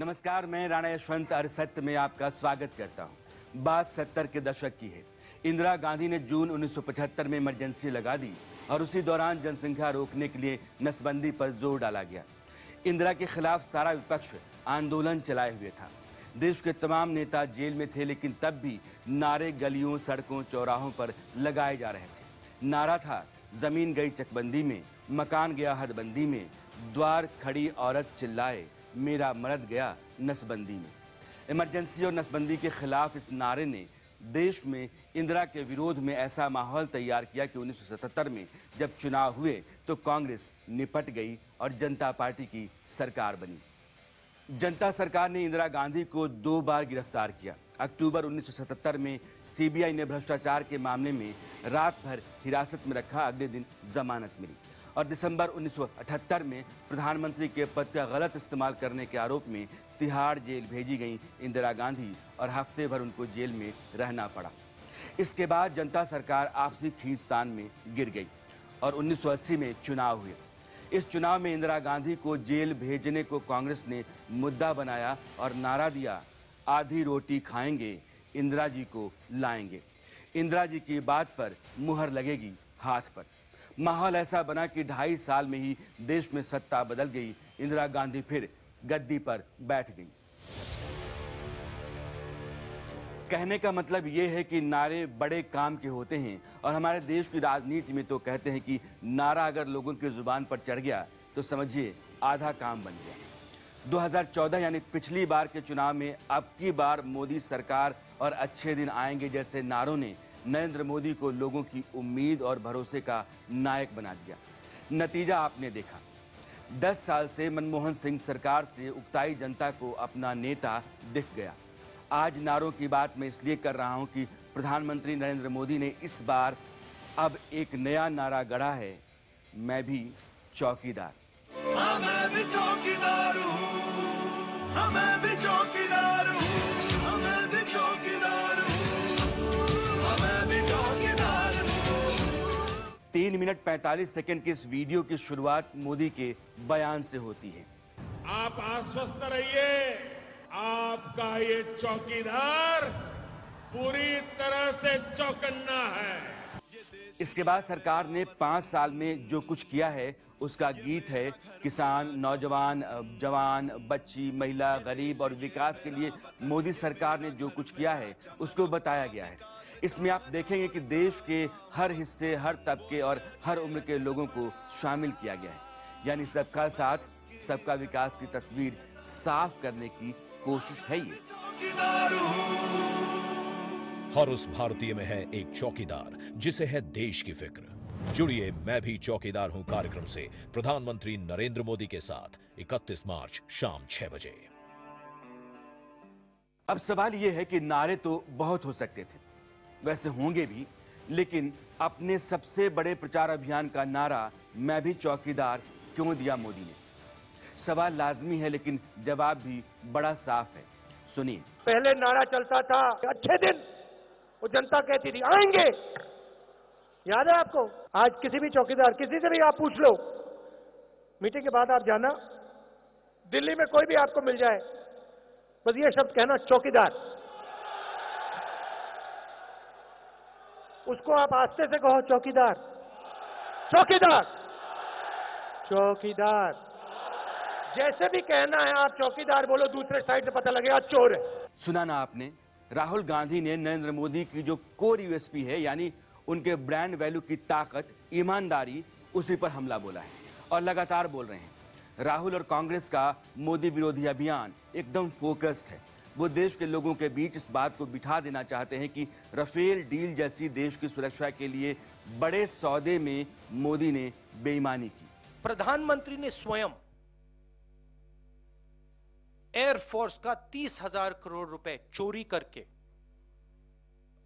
नमस्कार, मैं राणा यशवंत अरसत्य में आपका स्वागत करता हूँ। बात सत्तर के दशक की है। इंदिरा गांधी ने जून 1975 में इमरजेंसी लगा दी और उसी दौरान जनसंख्या रोकने के लिए नसबंदी पर ज़ोर डाला गया। इंदिरा के खिलाफ सारा विपक्ष आंदोलन चलाए हुए था। देश के तमाम नेता जेल में थे, लेकिन तब भी नारे, गलियों, सड़कों, चौराहों पर लगाए जा रहे थे। नारा था ज़मीन गई चकबंदी में, मकान गया हदबंदी में, द्वार खड़ी औरत चिल्लाए मेरा मर्द गया नसबंदी में। इमरजेंसी और नसबंदी के खिलाफ इस नारे ने देश में इंदिरा के विरोध में ऐसा माहौल तैयार किया कि 1977 में जब चुनाव हुए तो कांग्रेस निपट गई और जनता पार्टी की सरकार बनी। जनता सरकार ने इंदिरा गांधी को दो बार गिरफ़्तार किया। अक्टूबर 1977 में सीबीआई ने भ्रष्टाचार के मामले में रात भर हिरासत में रखा, अगले दिन जमानत मिली। और दिसंबर 1978 में प्रधानमंत्री के पद का गलत इस्तेमाल करने के आरोप में तिहाड़ जेल भेजी गई इंदिरा गांधी और हफ़्ते भर उनको जेल में रहना पड़ा। इसके बाद जनता सरकार आपसी खींचतान में गिर गई और 1980 में चुनाव हुए। इस चुनाव में इंदिरा गांधी को जेल भेजने को कांग्रेस ने मुद्दा बनाया और नारा दिया, आधी रोटी खाएँगे, इंदिरा जी को लाएँगे। इंदिरा जी की बात पर मुहर लगेगी हाथ पर। माहौल ऐसा बना कि ढाई साल में ही देश में सत्ता बदल गई। इंदिरा गांधी फिर गद्दी पर बैठ गई। कहने का मतलब ये है कि नारे बड़े काम के होते हैं और हमारे देश की राजनीति में तो कहते हैं कि नारा अगर लोगों की ज़ुबान पर चढ़ गया तो समझिए आधा काम बन गया। 2014 यानी पिछली बार के चुनाव में अब की बार मोदी सरकार और अच्छे दिन आएँगे जैसे नारों ने नरेंद्र मोदी को लोगों की उम्मीद और भरोसे का नायक बना दिया। नतीजा आपने देखा। दस साल से मनमोहन सिंह सरकार से उकताई जनता को अपना नेता दिख गया। आज नारों की बात मैं इसलिए कर रहा हूँ कि प्रधानमंत्री नरेंद्र मोदी ने इस बार अब एक नया नारा गढ़ा है। मैं भी चौकीदार। हाँ मैं भी चौकीदार हूँ। हाँ मैं भी चौकीदार मिनट पैंतालीस सेकंड की इस वीडियो की शुरुआत मोदी के बयान से होती है। आप आश्वस्त रहिए आपका ये चौकीदार पूरी तरह से चौकन्ना है। इसके बाद सरकार ने पाँच साल में जो कुछ किया है उसका गीत है किसान नौजवान जवान बच्ची महिला गरीब और विकास के लिए मोदी सरकार ने जो कुछ किया है उसको बताया गया है। इसमें आप देखेंगे कि देश के हर हिस्से हर तबके और हर उम्र के लोगों को शामिल किया गया है। यानी सबका साथ सबका विकास की तस्वीर साफ़ करने की कोशिश है ये। हर उस भारतीय में है एक चौकीदार जिसे है देश की फ़िक्र। जुड़िए मैं भी चौकीदार हूँ कार्यक्रम से। प्रधानमंत्री नरेंद्र मोदी के साथ 31 मार्च शाम 6 बजे। अब सवाल यह है कि नारे तो बहुत हो सकते थे वैसे होंगे भी, लेकिन अपने सबसे बड़े प्रचार अभियान का नारा मैं भी चौकीदार क्यों दिया मोदी ने? सवाल लाजमी है, लेकिन जवाब भी बड़ा साफ़ है। सुनिए। पहले नारा चलता था, अच्छे दिन वो जनता कहती थी, आएँगे। याद है आपको? आज किसी भी चौकीदार, किसी से भी आप पूछ लो, मीटिंग के बाद आप जाना, दिल्ली में कोई भी आपको मिल जाए, बस ये शब्द कहना, चौकीदार। उसको आप आस्ते से कहो, चौकीदार। चौकीदार। चौकीदार। जैसे भी कहना है, आप चौकीदार बोलो, दूसरे साइड से पता लगेगा, चोर है। सुना ना आपने, राहुल गांधी ने नरेंद्र मोदी की जो कोर यूएसपी है, यानी उनके ब्रांड वैल्यू की ताकत, ईमानदारी, उसी पर हमला बोला है। और लगातार बोल रहे हैं, राहुल और कांग्रेस का मोदी विरोधी अभियान एकदम फोकस्ड है। वो देश के लोगों के बीच इस बात को बिठा देना चाहते हैं कि रफेल डील जैसी देश की सुरक्षा के लिए बड़े सौदे में मोदी ने बेईमानी की। प्रधानमंत्री ने स्वयं एयरफोर्स का तीस हज़ार करोड़ रुपए चोरी करके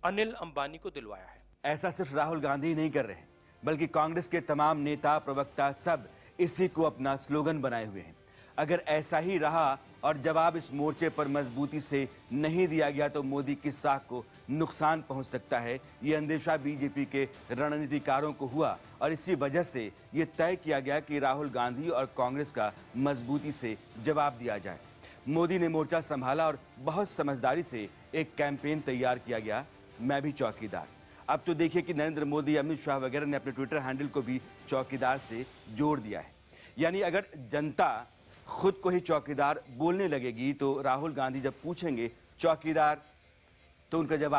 अनिल अंबानी को दिलवाया है। ऐसा सिर्फ़ राहुल गांधी नहीं कर रहे हैं बल्कि कांग्रेस के तमाम नेता प्रवक्ता सब इसी को अपना स्लोगन बनाए हुए हैं। अगर ऐसा ही रहा और जवाब इस मोर्चे पर मजबूती से नहीं दिया गया तो मोदी की साख को नुकसान पहुँच सकता है? ये अंदेशा बीजेपी के रणनीतिकारों को हुआ और इसी वजह से ये तय किया गया कि राहुल गांधी और कांग्रेस का मजबूती से जवाब दिया जाए। मोदी ने मोर्चा संभाला और बहुत समझदारी से एक कैंपेन तैयार किया गया। मैं भी चौकीदार। अब तो देखिए कि नरेंद्र मोदी, अमित शाह वगैरह ने अपने ट्विटर हैंडल को भी चौकीदार से जोड़ दिया है। यानी अगर जनता खुद को ही चौकीदार बोलने लगेगी तो राहुल गांधी जब पूछेंगे, चौकीदार? तो उनका जवाब